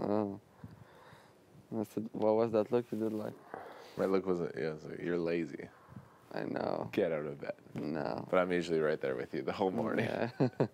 Oh. That's. What was that look you did like? My look was, Yeah, was like, you're lazy. I know. Get out of bed. No. But I'm usually right there with you the whole morning. Yeah.